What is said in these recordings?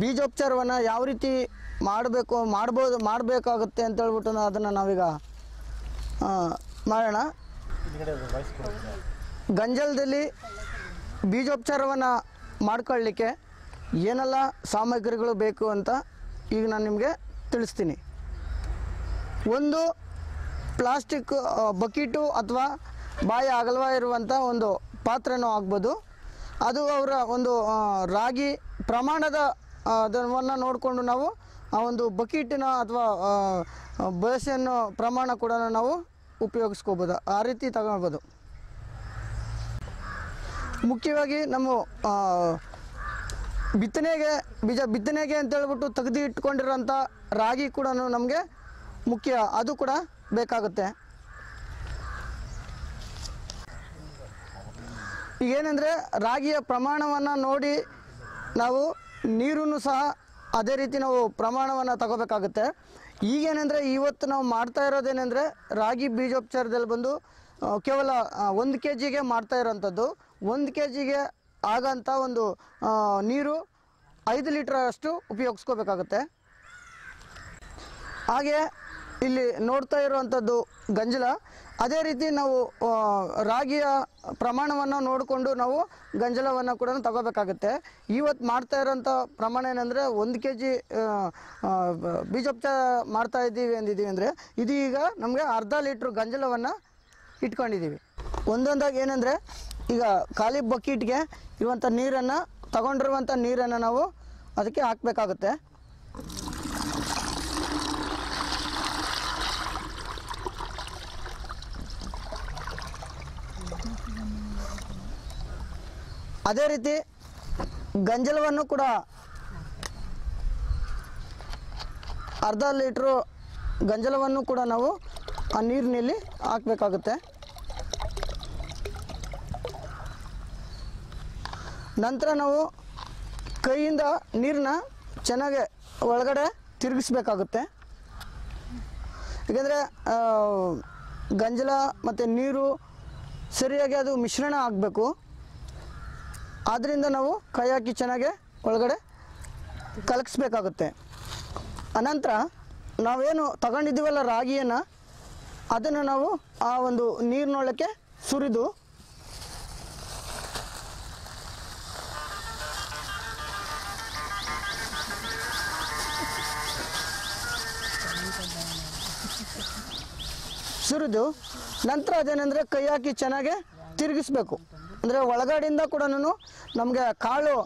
ಬೀಜೋಪಚಾರವನ್ನು ಯಾವ ರೀತಿ ಮಾಡಬೇಕು, ಮಾಡ್ಬೋದು, ಮಾಡಬೇಕಾಗುತ್ತೆ ಅಂತ ಹೇಳ್ಬಿಟ್ಟು ಅದನ್ನ ನಾವೀಗ ಮಾಡೋಣ. ಗಂಜಲದಲ್ಲಿ ಬೀಜೋಪಚಾರವನ್ನು ಮಾಡ್ಕೊಳ್ಳಿಕ್ಕೆ ಏನೆಲ್ಲ ಸಾಮಗ್ರಿಗಳು ಬೇಕು ಅಂತ ಈಗ ನಾನು ನಿಮಗೆ ತಿಳಿಸ್ತೀನಿ. ಒಂದು ಪ್ಲಾಸ್ಟಿಕ್ ಬಕೀಟು ಅಥವಾ ಬಾಯಿ ಅಗಲವ ಇರುವಂಥ ಒಂದು ಪಾತ್ರೆನೂ ಆಗ್ಬೋದು. ಅದು ಅವರ ಒಂದು ರಾಗಿ ಪ್ರಮಾಣದ ಅದನ್ನು ನೋಡಿಕೊಂಡು ನಾವು ಆ ಒಂದು ಬಕೀಟಿನ ಅಥವಾ ಬಳಸೆಯನ್ನು ಪ್ರಮಾಣ ಕೂಡ ನಾವು ಉಪಯೋಗಿಸ್ಕೋಬೋದು. ಆ ರೀತಿ ತಗೊಳ್ಬೋದು. ಮುಖ್ಯವಾಗಿ ನಮ್ಮ ಬಿತ್ತನೆಗೆ, ಬೀಜ ಬಿತ್ತನೆಗೆ ಅಂತ ಹೇಳ್ಬಿಟ್ಟು ತೆಗೆದು ಇಟ್ಕೊಂಡಿರೋಂಥ ರಾಗಿ ಕೂಡ ನಮಗೆ ಮುಖ್ಯ. ಅದು ಕೂಡ ಬೇಕಾಗುತ್ತೆ. ಈಗೇನೆಂದರೆ ರಾಗಿಯ ಪ್ರಮಾಣವನ್ನು ನೋಡಿ ನಾವು ನೀರನ್ನು ಸಹ ಅದೇ ರೀತಿ ನಾವು ಪ್ರಮಾಣವನ್ನು ತಗೋಬೇಕಾಗುತ್ತೆ. ಈಗೇನೆಂದರೆ ಇವತ್ತು ನಾವು ಮಾಡ್ತಾ ಇರೋದೇನೆಂದರೆ ರಾಗಿ ಬೀಜೋಪಚಾರದಲ್ಲಿ ಬಂದು ಕೇವಲ ಒಂದು ಕೆ ಜಿಗೆ ಮಾಡ್ತಾ ಇರೋಂಥದ್ದು. ಒಂದು ಕೆ ಜಿಗೆ ಆಗಂಥ ಒಂದು ನೀರು ಐದು ಲೀಟ್ರ್ ಅಷ್ಟು ಉಪಯೋಗಿಸ್ಕೋಬೇಕಾಗುತ್ತೆ. ಹಾಗೆ ಇಲ್ಲಿ ನೋಡ್ತಾ ಇರುವಂಥದ್ದು ಗಂಜಲ. ಅದೇ ರೀತಿ ನಾವು ರಾಗಿಯ ಪ್ರಮಾಣವನ್ನು ನೋಡಿಕೊಂಡು ನಾವು ಗಂಜಲವನ್ನು ಕೂಡ ತಗೋಬೇಕಾಗುತ್ತೆ. ಇವತ್ತು ಮಾಡ್ತಾ ಇರೋಂಥ ಪ್ರಮಾಣ ಏನಂದರೆ ಒಂದು ಕೆ ಜಿ ಬೀಜೋಪಚಾರ ಮಾಡ್ತಾ ಇದ್ದೀವಿ ಅಂದಿದ್ದೀವಿ ಅಂದರೆ ಇದೀಗ ನಮಗೆ ಅರ್ಧ ಲೀಟ್ರ್ ಗಂಜಲವನ್ನು ಇಟ್ಕೊಂಡಿದ್ದೀವಿ. ಒಂದೊಂದಾಗಿ ಏನಂದರೆ ಈಗ ಖಾಲಿ ಬಕೀಟ್ಗೆ ಇರುವಂಥ ನೀರನ್ನು, ತಗೊಂಡಿರುವಂಥ ನೀರನ್ನು ನಾವು ಅದಕ್ಕೆ ಹಾಕಬೇಕಾಗುತ್ತೆ. ಅದೇ ರೀತಿ ಗಂಜಲವನ್ನು ಕೂಡ ಅರ್ಧ ಲೀಟ್ರು ಗಂಜಲವನ್ನು ಕೂಡ ನಾವು ಆ ನೀರಿನಲ್ಲಿ ಹಾಕಬೇಕಾಗುತ್ತೆ. ನಂತರ ನಾವು ಕೈಯಿಂದ ನೀರನ್ನ ಚೆನ್ನಾಗಿ ಒಳಗಡೆ ತಿರುಗಿಸ್ಬೇಕಾಗುತ್ತೆ. ಏಕೆಂದರೆ ಗಂಜಲ ಮತ್ತು ನೀರು ಸರಿಯಾಗಿ ಅದು ಮಿಶ್ರಣ ಆಗಬೇಕು. ಆದ್ದರಿಂದ ನಾವು ಕೈ ಹಾಕಿ ಚೆನ್ನಾಗಿ ಒಳಗಡೆ ಕಲಕ್ಸ್ಬೇಕಾಗುತ್ತೆ. ಅನಂತರ ನಾವೇನು ತಗೊಂಡಿದ್ದೀವಲ್ಲ ರಾಗಿಯನ್ನು, ಅದನ್ನು ನಾವು ಆ ಒಂದು ನೀರಿನೊಳಕ್ಕೆ ಸುರಿದು ಸುರಿದು ನಂತರ ಅದೇನೆಂದರೆ ಕೈ ಹಾಕಿ ಚೆನ್ನಾಗಿ ತಿರುಗಿಸ್ಬೇಕು. ಅಂದರೆ ಒಳಗಡೆಯಿಂದ ಕೂಡ ನಮಗೆ ಕಾಳು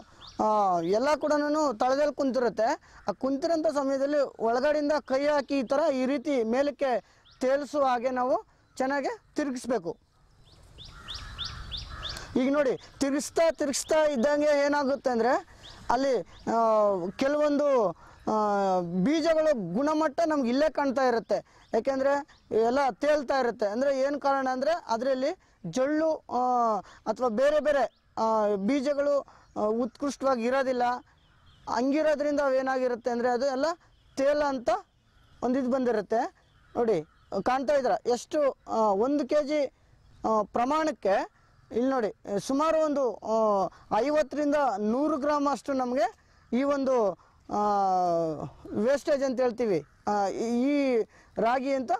ಎಲ್ಲ ಕೂಡ ತಳದಲ್ಲಿ ಕುಂತಿರುತ್ತೆ. ಆ ಕುಂತಿರೋಂಥ ಸಮಯದಲ್ಲಿ ಒಳಗಡೆಯಿಂದ ಕೈ ಹಾಕಿ ಈ ಥರ ಈ ರೀತಿ ಮೇಲಕ್ಕೆ ತೇಲಿಸುವ ಹಾಗೆ ನಾವು ಚೆನ್ನಾಗಿ ತಿರುಗಿಸ್ಬೇಕು. ಈಗ ನೋಡಿ, ತಿರುಗಿಸ್ತಾ ತಿರುಗಿಸ್ತಾ ಇದ್ದಂಗೆ ಏನಾಗುತ್ತೆ ಅಂದರೆ ಅಲ್ಲಿ ಕೆಲವೊಂದು ಬೀಜಗಳ ಗುಣಮಟ್ಟ ನಮ್ಗೆ ಇಲ್ಲೇ ಕಾಣ್ತಾ ಇರುತ್ತೆ. ಯಾಕೆಂದರೆ ಎಲ್ಲ ತೇಲ್ತಾ ಇರುತ್ತೆ. ಅಂದರೆ ಏನು ಕಾರಣ ಅಂದರೆ ಅದರಲ್ಲಿ ಜಳ್ಳು ಅಥವಾ ಬೇರೆ ಬೇರೆ ಬೀಜಗಳು ಉತ್ಕೃಷ್ಟವಾಗಿ ಇರೋದಿಲ್ಲ. ಹಂಗಿರೋದ್ರಿಂದ ಅವೇನಾಗಿರುತ್ತೆ ಅಂದರೆ ಅದು ಎಲ್ಲ ತೇಲ ಅಂತ ಒಂದು ಇದು ಬಂದಿರುತ್ತೆ. ನೋಡಿ, ಕಾಣ್ತಾ ಇದ್ದೀರ? ಎಷ್ಟು ಒಂದು ಕೆ ಜಿ ಪ್ರಮಾಣಕ್ಕೆ ಇಲ್ಲಿ ನೋಡಿ, ಸುಮಾರು ಒಂದು ಐವತ್ತರಿಂದ ನೂರು ಗ್ರಾಮ್ ಅಷ್ಟು ನಮಗೆ ಈ ಒಂದು ವೇಸ್ಟೇಜ್ ಅಂತ ಹೇಳ್ತೀವಿ. ಈ ರಾಗಿ ಅಂತ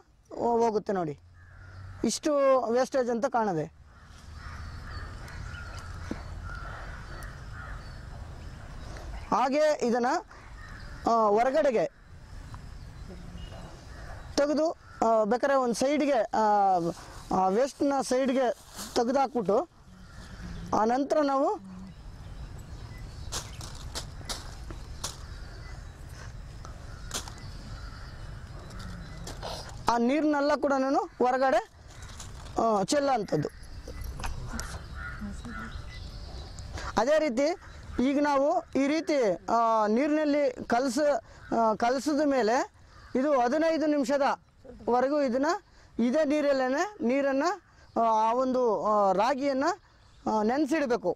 ಹೋಗುತ್ತೆ ನೋಡಿ. ಇಷ್ಟು ವೇಸ್ಟೇಜ್ ಅಂತ ಕಾಣದೆ. ಹಾಗೆ ಇದನ್ನು ಹೊರಗಡೆಗೆ ತೆಗೆದು ಬೇಕಾದ್ರೆ ಒಂದು ಸೈಡ್ಗೆ ವೇಸ್ಟ್ನ ಸೈಡ್ಗೆ ತೆಗೆದಾಕ್ಬಿಟ್ಟು, ಆ ನಂತರ ನಾವು ಆ ನೀರನ್ನೆಲ್ಲ ಕೂಡ ನಾನು ಹೊರಗಡೆ ಚೆಲ್ಲೋ ಅಂಥದ್ದು ಅದೇ ರೀತಿ ಈಗ ನಾವು ಈ ರೀತಿ ನೀರಿನಲ್ಲಿ ಕಲಸ ಕಲಸಿದ ಮೇಲೆ ಇದು ಹದಿನೈದು ನಿಮಿಷದವರೆಗೂ ಇದನ್ನು ಇದೇ ನೀರಲ್ಲೇ ನೀರನ್ನು, ಆ ಒಂದು ರಾಗಿಯನ್ನು ನೆನೆಸಿಡಬೇಕು.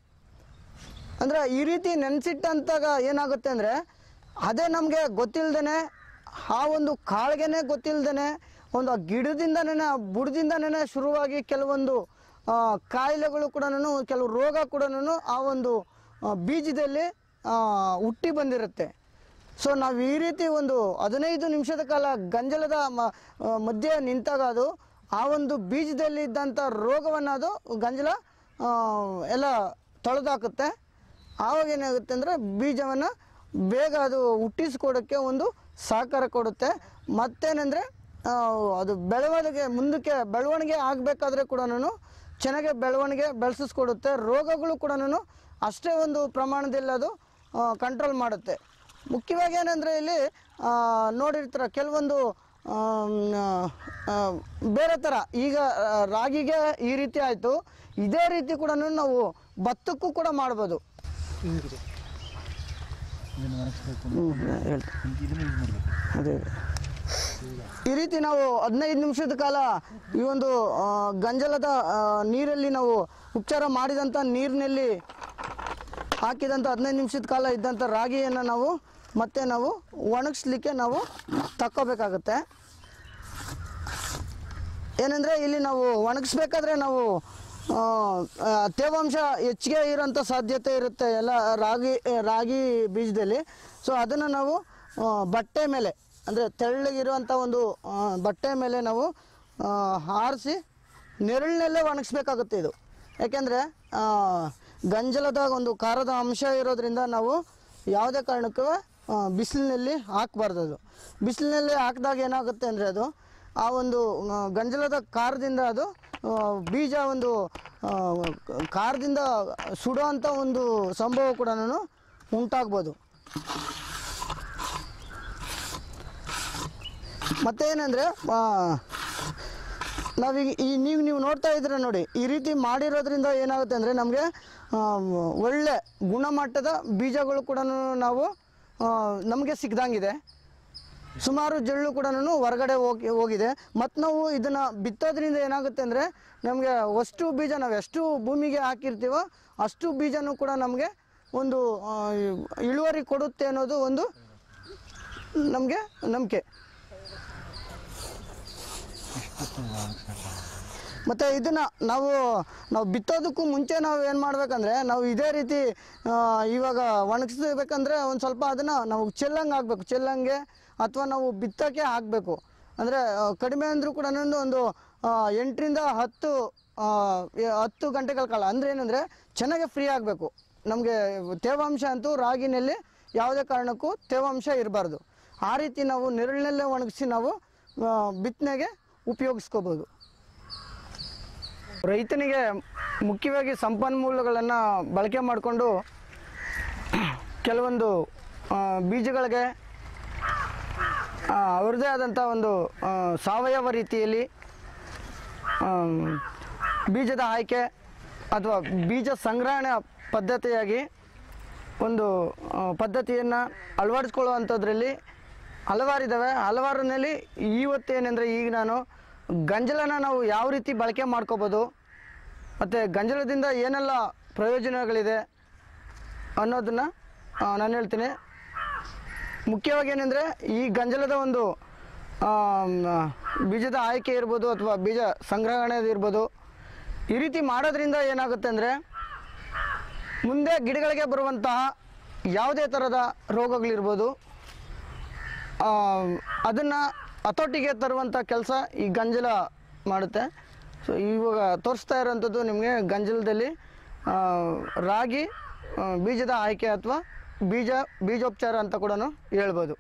ಅಂದರೆ ಈ ರೀತಿ ನೆನೆಸಿಟ್ಟಂತಾಗ ಏನಾಗುತ್ತೆ ಅಂದರೆ ಅದೇ ನಮಗೆ ಗೊತ್ತಿಲ್ಲದೇ ಆ ಒಂದು ಕಾಳಿಗೆನೇ ಗೊತ್ತಿಲ್ಲದೇ ಒಂದು ಆ ಗಿಡದಿಂದನೇ ಬುಡದಿಂದನೇ ಶುರುವಾಗಿ ಕೆಲವೊಂದು ಕಾಯಿಲೆಗಳು ಕೂಡ ಕೆಲವು ರೋಗ ಕೂಡ ಆ ಒಂದು ಬೀಜದಲ್ಲಿ ಹುಟ್ಟಿ ಬಂದಿರುತ್ತೆ. ಸೊ ನಾವು ಈ ರೀತಿ ಒಂದು ಹದಿನೈದು ನಿಮಿಷದ ಕಾಲ ಗಂಜಲದ ಮಧ್ಯೆ ನಿಂತಾಗ ಅದು, ಆ ಒಂದು ಬೀಜದಲ್ಲಿ ಇದ್ದಂಥ ರೋಗವನ್ನು ಅದು ಗಂಜಲ ಎಲ್ಲ ತೊಳೆದಾಕುತ್ತೆ. ಆವಾಗ ಏನಾಗುತ್ತೆ ಅಂದರೆ ಬೀಜವನ್ನು ಬೇಗ ಅದು ಹುಟ್ಟಿಸ್ಕೊಡೋಕ್ಕೆ ಒಂದು ಸಹಕಾರ ಕೊಡುತ್ತೆ. ಮತ್ತೇನೆಂದರೆ ಅದು ಬೆಳವಣಿಗೆ ಮುಂದಕ್ಕೆ ಬೆಳವಣಿಗೆ ಆಗಬೇಕಾದ್ರೆ ಕೂಡ ಚೆನ್ನಾಗಿ ಬೆಳವಣಿಗೆ ಬೆಳೆಸಿಸ್ಕೊಡುತ್ತೆ. ರೋಗಗಳು ಕೂಡ ಅಷ್ಟೇ ಒಂದು ಪ್ರಮಾಣದಲ್ಲಿ ಅದು ಕಂಟ್ರೋಲ್ ಮಾಡುತ್ತೆ. ಮುಖ್ಯವಾಗಿ ಏನಂದರೆ ಇಲ್ಲಿ ನೋಡಿರ್ತಾರೆ ಕೆಲವೊಂದು ಬೇರೆ ಥರ ಈಗ ರಾಗಿಗೆ ಈ ರೀತಿ ಆಯಿತು. ಇದೇ ರೀತಿ ಕೂಡ ನಾವು ಭತ್ತಕ್ಕೂ ಕೂಡ ಮಾಡ್ಬೋದು. ಅದೇ. ಈ ರೀತಿ ನಾವು ಹದಿನೈದು ನಿಮಿಷದ ಕಾಲ ಈ ಒಂದು ಗಂಜಲದ ನೀರಲ್ಲಿ ನಾವು ಉಪಚಾರ ಮಾಡಿದಂಥ ನೀರಿನಲ್ಲಿ ಹಾಕಿದಂಥ ಹದಿನೈದು ನಿಮಿಷದ ಕಾಲ ಇದ್ದಂಥ ರಾಗಿಯನ್ನು ನಾವು ಮತ್ತೆ ನಾವು ಒಣಗಿಸ್ಲಿಕ್ಕೆ ನಾವು ತಕ್ಕೋಬೇಕಾಗತ್ತೆ. ಏನಂದರೆ ಇಲ್ಲಿ ನಾವು ಒಣಗಿಸ್ಬೇಕಾದ್ರೆ ನಾವು ತೇವಾಂಶ ಹೆಚ್ಚಿಗೆ ಇರೋಂಥ ಸಾಧ್ಯತೆ ಇರುತ್ತೆ ಎಲ್ಲ ರಾಗಿ ರಾಗಿ ಬೀಜದಲ್ಲಿ. ಸೊ ಅದನ್ನು ನಾವು ಬಟ್ಟೆ ಮೇಲೆ ಅಂದರೆ ತೆಳ್ಳಗಿರುವಂಥ ಒಂದು ಬಟ್ಟೆ ಮೇಲೆ ನಾವು ಆರಿಸಿ ನೆರಳಿನಲ್ಲೇ ಒಣಗಿಸ್ಬೇಕಾಗುತ್ತೆ ಇದು. ಯಾಕೆಂದರೆ ಗಂಜಲದ ಒಂದು ಖಾರದ ಅಂಶ ಇರೋದ್ರಿಂದ ನಾವು ಯಾವುದೇ ಕಾರಣಕ್ಕೂ ಬಿಸಿಲಿನಲ್ಲಿ ಹಾಕಬಾರ್ದು ಅದು. ಬಿಸಿಲಿನಲ್ಲಿ ಹಾಕಿದಾಗ ಏನಾಗುತ್ತೆ ಅಂದರೆ ಅದು, ಆ ಒಂದು ಗಂಜಲದ ಖಾರದಿಂದ ಅದು ಬೀಜ ಒಂದು ಖಾರದಿಂದ ಸುಡುವಂಥ ಒಂದು ಸಂಭವ ಕೂಡ ಉಂಟಾಗ್ಬೋದು. ಮತ್ತೇನೆಂದರೆ ನಾವೀಗ ಈ ನೀವು ನೀವು ನೋಡ್ತಾ ಇದ್ರೆ ನೋಡಿ, ಈ ರೀತಿ ಮಾಡಿರೋದ್ರಿಂದ ಏನಾಗುತ್ತೆ ಅಂದರೆ ನಮಗೆ ಒಳ್ಳೆ ಗುಣಮಟ್ಟದ ಬೀಜಗಳು ಕೂಡ ನಾವು ನಮಗೆ ಸಿಗ್ದಂಗಿದೆ. ಸುಮಾರು ಜಳ್ಳು ಕೂಡ ಹೊರಗಡೆ ಹೋಗಿ, ಹೋಗಿದೆ. ಮತ್ತು ನಾವು ಇದನ್ನು ಬಿತ್ತೋದ್ರಿಂದ ಏನಾಗುತ್ತೆ ಅಂದರೆ, ನಮಗೆ ಅಷ್ಟು ಬೀಜ ನಾವು ಎಷ್ಟು ಭೂಮಿಗೆ ಹಾಕಿರ್ತೀವೋ ಅಷ್ಟು ಬೀಜನೂ ಕೂಡ ನಮಗೆ ಒಂದು ಇಳುವರಿ ಕೊಡುತ್ತೆ ಅನ್ನೋದು ಒಂದು ನಮಗೆ ನಂಬಿಕೆ. ಮತ್ತು ಇದನ್ನು ನಾವು ನಾವು ಬಿತ್ತೋದಕ್ಕೂ ಮುಂಚೆ ನಾವು ಏನು ಮಾಡಬೇಕಂದ್ರೆ, ನಾವು ಇದೇ ರೀತಿ ಇವಾಗ ಒಣಗಿಸ್ಬೇಕಂದ್ರೆ ಒಂದು ಸ್ವಲ್ಪ ಅದನ್ನು ನಾವು ಚೆಲ್ಲಂಗೆ ಹಾಕ್ಬೇಕು. ಚೆಲ್ಲಂಗೆ ಅಥವಾ ನಾವು ಬಿತ್ತಕ್ಕೆ ಹಾಕಬೇಕು. ಅಂದರೆ ಕಡಿಮೆ ಅಂದರೂ ಕೂಡ ಒಂದು ಎಂಟರಿಂದ ಹತ್ತು ಹತ್ತು ಗಂಟೆಗಳ ಕಾಲ. ಅಂದರೆ ಏನಂದರೆ, ಚೆನ್ನಾಗೆ ಫ್ರೀ ಆಗಬೇಕು. ನಮಗೆ ತೇವಾಂಶ ಅಂತೂ ರಾಗಿನಲ್ಲಿ ಯಾವುದೇ ಕಾರಣಕ್ಕೂ ತೇವಾಂಶ ಇರಬಾರ್ದು. ಆ ರೀತಿ ನಾವು ನೆರಳಿನಲ್ಲೇ ಒಣಗಿಸಿ ನಾವು ಬಿತ್ತನೆಗೆ ಉಪಯೋಗಿಸ್ಕೋಬೋದು. ರೈತನಿಗೆ ಮುಖ್ಯವಾಗಿ ಸಂಪನ್ಮೂಲಗಳನ್ನು ಬಳಕೆ ಮಾಡಿಕೊಂಡು ಕೆಲವೊಂದು ಬೀಜಗಳಿಗೆ ಅವ್ರದ್ದೇ ಆದಂಥ ಒಂದು ಸಾವಯವ ರೀತಿಯಲ್ಲಿ ಬೀಜದ ಆಯ್ಕೆ ಅಥವಾ ಬೀಜ ಸಂಗ್ರಹಣೆ ಪದ್ಧತಿಯಾಗಿ ಒಂದು ಪದ್ಧತಿಯನ್ನು ಅಳವಡಿಸ್ಕೊಳ್ಳುವಂಥದ್ರಲ್ಲಿ ಹಲವಾರಿದ್ದಾವೆ ಹಲವಾರಿನಲ್ಲಿ ಇವತ್ತೇನೆಂದರೆ ಈಗ ನಾನು ಗಂಜಲನ ನಾವು ಯಾವ ರೀತಿ ಬಳಕೆ ಮಾಡ್ಕೋಬೋದು, ಮತ್ತು ಗಂಜಲದಿಂದ ಏನೆಲ್ಲ ಪ್ರಯೋಜನಗಳಿದೆ ಅನ್ನೋದನ್ನು ನಾನು ಹೇಳ್ತೀನಿ. ಮುಖ್ಯವಾಗಿ ಏನಂದರೆ, ಈ ಗಂಜಲದ ಒಂದು ಬೀಜದ ಆಯ್ಕೆ ಇರ್ಬೋದು ಅಥವಾ ಬೀಜ ಸಂಗ್ರಹಣೆ ಇರ್ಬೋದು, ಈ ರೀತಿ ಮಾಡೋದ್ರಿಂದ ಏನಾಗುತ್ತೆ ಅಂದರೆ, ಮುಂದೆ ಗಿಡಗಳಿಗೆ ಬರುವಂತಹ ಯಾವುದೇ ಥರದ ರೋಗಗಳಿರ್ಬೋದು ಅದನ್ನು ಹತೋಟಿಗೆ ತರುವಂಥ ಕೆಲಸ ಈ ಗಂಜಲ ಮಾಡುತ್ತೆ. ಸೊ ಇವಾಗ ತೋರಿಸ್ತಾ ಇರೋವಂಥದ್ದು ನಿಮಗೆ ಗಂಜಲದಲ್ಲಿ ರಾಗಿ ಬೀಜದ ಆಯ್ಕೆ ಅಥವಾ ಬೀಜ, ಬೀಜೋಪಚಾರ ಅಂತ ಕೂಡ ಹೇಳ್ಬೋದು.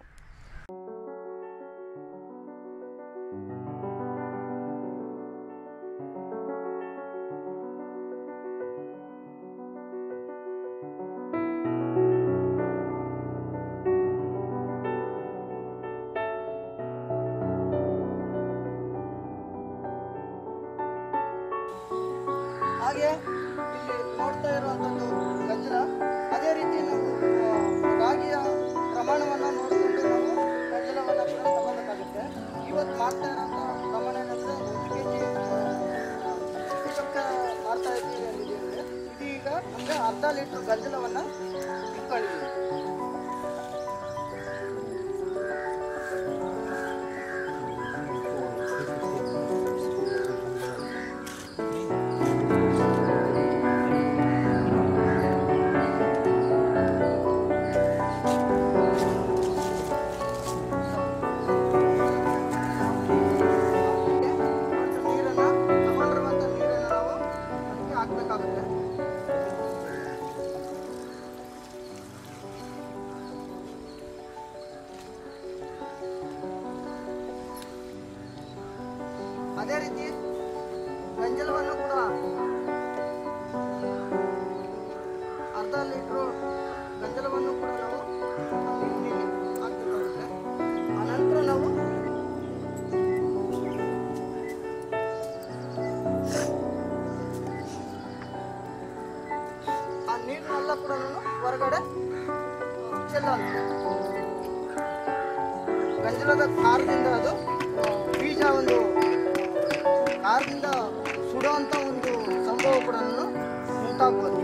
ಹಾಗೆ ಇಲ್ಲಿ ನೋಡ್ತಾ ಇರುವಂಥದ್ದು ಗಂಜಲ ಅದೇ ರೀತಿ ನಾವು ರಾಗಿಯ ಪ್ರಮಾಣವನ್ನು ನೋಡಿಕೊಂಡು ನಾವು ಗಂಜಲವನ್ನು ಕೂಡ ತಗೋಬೇಕಾಗುತ್ತೆ ಇವತ್ತು ಮಾಡ್ತಾ ಇರೋಂಥ ಪ್ರಮಾಣ ಏನಂದರೆ ಒಂದು ಕೆ ಜಿ ಮಾಡ್ತಾ ಇದ್ದೀವಿ ಅಂದಿದ್ದೀವಿ ಇದೀಗ ನಮಗೆ ಅರ್ಧ ಲೀಟ್ರ್ ಗಂಜಲವನ್ನು ಇಟ್ಕೊಂಡಿದ್ದೀವಿ ಗಂಜಲದ ಕಾರದಿಂದ ಅದು ಬೀಜ ಒಂದು ಕಾರದಿಂದ ಸುಡುವಂಥ ಒಂದು ಸಂಭವ ಕೂಡ ಉಂಟಾಗ್ಬೋದು.